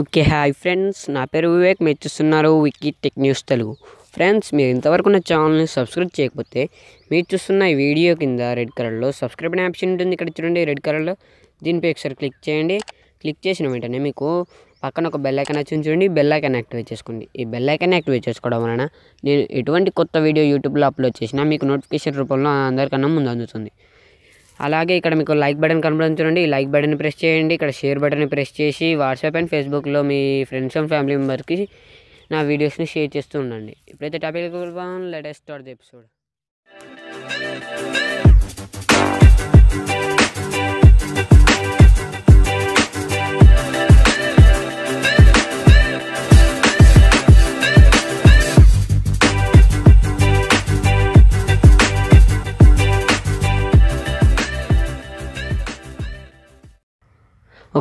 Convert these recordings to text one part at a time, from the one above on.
Okay hi friends. నా పేరు వివేక్. మీరు చూస్తున్నారు Vicky tech news Telugu. Friends మీరు ఇంతవరకు నా ఛానల్ని సబ్స్క్రైబ్ చేయకపోతే మీరు చూస్తున్న ఈ వీడియో కింద రెడ్ కలర్లో సబ్స్క్రైబ్ అనే ఆప్షన్ ఉంటుంది. ఇక్కడ చూడండి రెడ్ కలర్లో దీనిపై ఒకసారి క్లిక్ చేయండి. క్లిక్ చేసిన వెంటనే మీకు పక్కన ఒక బెల్ ఐకాన్ వచ్చింది చూడండి. బెల్ ఐకాన్ యాక్టివేట్ చేసుకోండి. ఈ బెల్ ఐకాన్ యాక్టివేట్ చేసుకోవడం వలన నేను ఎటువంటి కొత్త వీడియో యూట్యూబ్లో అప్లోడ్ చేసినా మీకు నోటిఫికేషన్ రూపంలో అందరికన్నా ముందు అందుతుంది. అలాగే ఇక్కడ మీకు లైక్ బటన్ కనబడుతుంది చూడండి. ఈ లైక్ బటన్ ప్రెస్ చేయండి. ఇక్కడ షేర్ బటన్ ప్రెస్ చేసి వాట్సాప్ అండ్ ఫేస్బుక్లో మీ ఫ్రెండ్స్ అండ్ ఫ్యామిలీ మెంబర్కి నా వీడియోస్ని షేర్ చేస్తూ ఉండండి. ఇప్పుడైతే topic latest latest start the episode.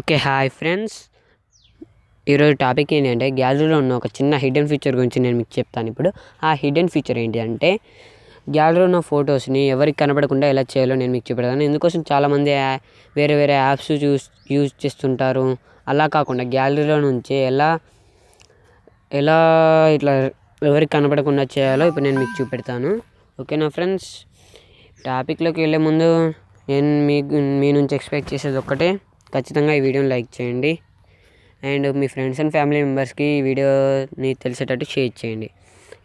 Okay hi friends. ఈరోజు టాపిక్ ఏంటంటే గ్యాలరీలో ఉన్న ఒక చిన్న హిడెన్ ఫీచర్ గురించి నేను మీకు చెప్తాను ఇప్పుడు. ఆ హిడెన్ ఫీచర్ ఏంటి అంటే గ్యాలరీలో ఉన్న ఫొటోస్ని ఎవరికి కనపడకుండా ఎలా చేయాలో నేను మీకు చెప్పాను ఇందుకోసం చాలామంది యా- వేరే వేరే యాప్స్ చూస్ యూజ్ చేస్తుంటారు. అలా కాకుండా గ్యాలరీలో నుంచి ఎలా ఎలా ఇట్లా ఎవరికి కనపడకుండా చేయాలో ఇప్పుడు నేను మీకు చూపెడతాను. ఓకేనా ఫ్రెండ్స్? టాపిక్లోకి వెళ్ళే ముందు నేను మీకు మీ నుంచి ఎక్స్పెక్ట్ చేసేది ఒక్కటే. ఖచ్చితంగా ఈ వీడియోని లైక్ చేయండి. అండ్ మీ ఫ్రెండ్స్ అండ్ ఫ్యామిలీ మెంబర్స్కి ఈ వీడియోని తెలిసేటట్టు షేర్ చేయండి.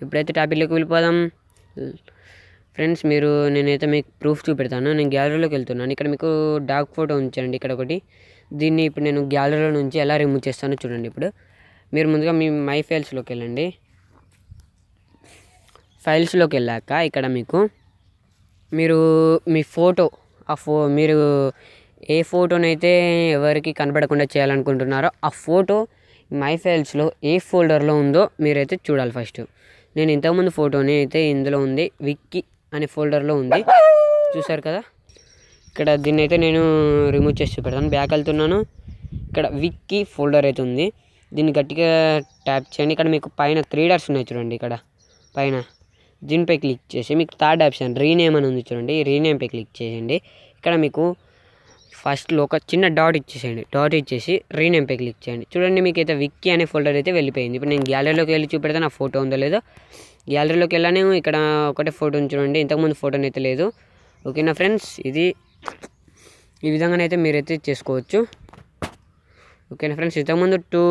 ఇప్పుడైతే టాపిక్లోకి వెళ్ళిపోదాం. ఫ్రెండ్స్ మీరు నేనైతే మీకు ప్రూఫ్ చూపెడతాను. నేను గ్యాలరీలోకి వెళ్తున్నాను. ఇక్కడ మీకు డాగ్ ఫోటో ఉంచండి ఇక్కడ ఒకటి. దీన్ని ఇప్పుడు నేను గ్యాలరీలో నుంచి ఎలా రిమూవ్ చేస్తానో చూడండి ఇప్పుడు. మీరు ముందుగా మీ మై ఫైల్స్లోకి వెళ్ళండి. ఫైల్స్లోకి వెళ్ళాక ఇక్కడ మీకు మీరు మీ ఫోటో ఆ ఫో మీరు ఏ ఫోటోనైతే ఎవరికి కనబడకుండా చేయాలనుకుంటున్నారో ఆ ఫోటో మై ఫైల్స్లో ఏ ఫోల్డర్లో ఉందో మీరైతే చూడాలి ఫస్ట్. నేను ఇంతకుముందు ఫోటోని అయితే ఇందులో ఉంది విక్కీ అనే ఫోల్డర్లో ఉంది. చూసారు కదా? ఇక్కడ దీన్ని అయితే నేను రిమూవ్ చేసి చూపెడతాను. బ్యాక్ వెళ్తున్నాను. ఇక్కడ విక్కీ ఫోల్డర్ అయితే ఉంది. దీన్ని గట్టిగా ట్యాప్ చేయండి. ఇక్కడ మీకు పైన త్రీ డాట్స్ ఉన్నాయి చూడండి ఇక్కడ. పైన. దీనిపై క్లిక్ చేసి మీకు థర్డ్ ఆప్షన్ రీనేమ్ అని ఉంది చూడండి. రీనేమ్పై క్లిక్ చేయండి. ఇక్కడ మీకు ఫస్ట్లో ఒక చిన్న డాట్ ఇచ్చేసేయండి. డాట్ ఇచ్చేసి రీనేమ్పై క్లిక్ చేయండి. చూడండి మీకు అయితే విక్కీ అనే ఫోల్డర్ అయితే వెళ్ళిపోయింది. ఇప్పుడు నేను గ్యాలరీలోకి వెళ్ళి చూపెడతాను నా ఫోటో ఉందో లేదో గ్యాలరీలోకి వెళ్ళాను ఇక్కడ ఒకటే ఫోటో ఉంది చూడండి. ఇంతకుముందు ఫోటోని అయితే లేదు. ఓకేనా ఫ్రెండ్స్? ఇది ఈ విధంగానైతే మీరైతే చేసుకోవచ్చు. ఓకేనా ఫ్రెండ్స్? ఇంతకుముందు టూ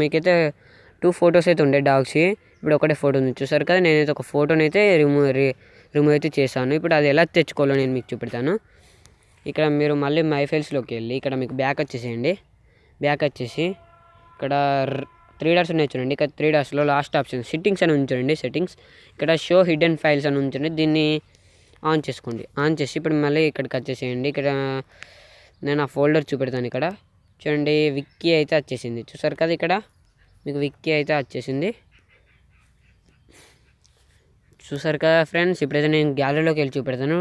మీకైతే టూ ఫొటోస్ అయితే ఉండే డాగ్స్ ఇప్పుడు ఒకటే ఫోటో ఉంది. చూసారు కదా? నేనైతే ఒక ఫోటోని అయితే రిమూవ్ రిమూవ్ అయితే చేశాను. ఇప్పుడు అది ఎలా తెచ్చుకోవాలో నేను మీకు చూపెడతాను. ఇక్కడ మీరు మళ్ళీ మైఫైల్స్లోకి వెళ్ళి ఇక్కడ మీకు బ్యాక్ వచ్చేసేయండి. బ్యాక్ వచ్చేసి ఇక్కడ త్రీ డాట్స్ ఉన్నాయి చూడండి. ఇక్కడ త్రీ డాట్స్లో లాస్ట్ ఆప్షన్ సెట్టింగ్స్ అని ఉంచండి సెట్టింగ్స్ ఇక్కడ షో హిడెన్ ఫైల్స్ అని ఉంచండి దీన్ని ఆన్ చేసుకోండి. ఆన్ చేసి ఇప్పుడు మళ్ళీ ఇక్కడికి వచ్చేసేయండి. ఇక్కడ నేను ఆ ఫోల్డర్ చూపెడతాను ఇక్కడ. చూడండి విక్కీ అయితే వచ్చేసింది. చూసారు కదా ఇక్కడ? మీకు విక్కీ అయితే వచ్చేసింది. చూసారు కదా ఫ్రెండ్స్ ఇప్పుడైతే నేను గ్యాలరీలోకి వెళ్ళి చూపెడతాను.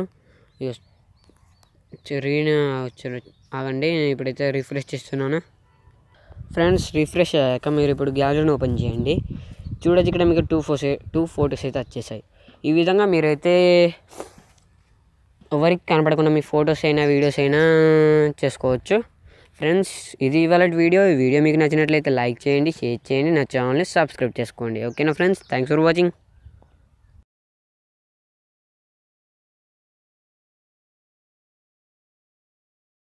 రీన్ వచ్చారు నేను ఇప్పుడైతే రిఫ్రెష్ చేస్తున్నాను. ఫ్రెండ్స్ రిఫ్రెష్ అయ్యాక మీరు ఇప్పుడు గ్యాలరీని ఓపెన్ చేయండి. చూడొచ్చు ఇక్కడ మీకు టూ ఫోటోస్ టూ ఫొటోస్ అయితే వచ్చేసాయి. ఈ విధంగా మీరైతే ఎవరికి కనపడకుండా మీ ఫొటోస్ అయినా వీడియోస్ అయినా చేసుకోవచ్చు. ఫ్రెండ్స్ ఇది ఇవాళ వీడియో. ఈ వీడియో మీకు నచ్చినట్లయితే లైక్ చేయండి షేర్ చేయండి. నా ఛానల్ని సబ్స్క్రైబ్ చేసుకోండి. ఓకేనా ఫ్రెండ్స్? Thanks for watching.